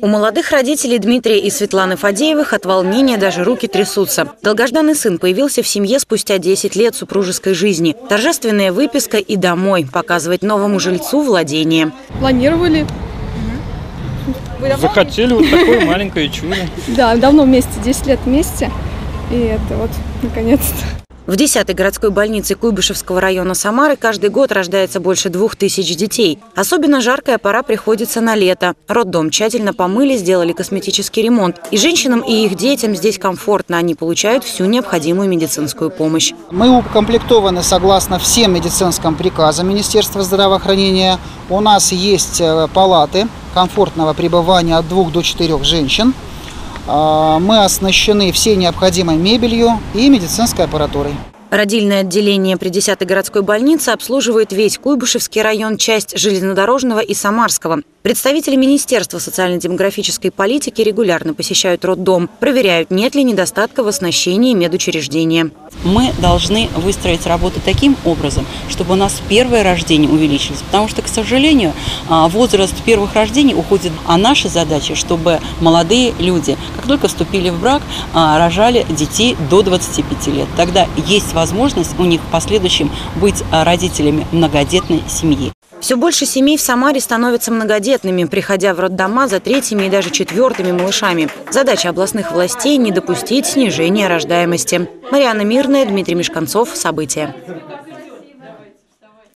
У молодых родителей Дмитрия и Светланы Фадеевых от волнения даже руки трясутся. Долгожданный сын появился в семье спустя 10 лет супружеской жизни. Торжественная выписка и домой. Показывать новому жильцу владение. Планировали. Захотели вот такое маленькое чудо. Да, давно вместе, 10 лет вместе. И это вот, наконец-то. В 10-й городской больнице Куйбышевского района Самары каждый год рождается больше двух тысяч детей. Особенно жаркая пора приходится на лето. Роддом тщательно помыли, сделали косметический ремонт. И женщинам, и их детям здесь комфортно. Они получают всю необходимую медицинскую помощь. Мы укомплектованы согласно всем медицинским приказам Министерства здравоохранения. У нас есть э, палаты комфортного пребывания от двух до четырех женщин. А, Мы оснащены всей необходимой мебелью и медицинской аппаратурой. Родильное отделение при 10-й городской больнице обслуживает весь Куйбышевский район, часть железнодорожного и Самарского. Представители Министерства социально-демографической политики регулярно посещают роддом, проверяют, нет ли недостатка в оснащении медучреждения. мы должны выстроить работу таким образом, чтобы у нас первые рождения увеличились. Потому что, к сожалению, а, возраст первых рождений уходит. А наша задача, чтобы молодые люди, как только вступили в брак, а, рожали детей до 25 лет. Тогда есть возможность у них в последующем быть а, родителями многодетной семьи. Все больше семей в Самаре становятся многодетными, приходя в роддома за третьими и даже четвертыми малышами. Задача областных властей – не допустить снижения рождаемости. Мариана Мирная, Дмитрий Мешканцов. События.